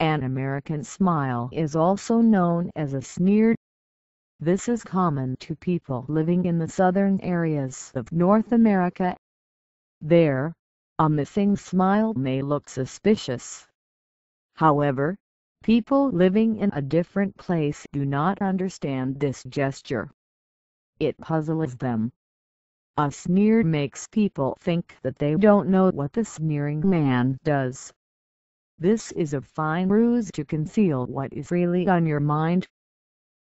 An American smile is also known as a sneer. This is common to people living in the southern areas of North America. There, a missing smile may look suspicious. However, people living in a different place do not understand this gesture. It puzzles them. A sneer makes people think that they don't know what the sneering man does. This is a fine ruse to conceal what is really on your mind.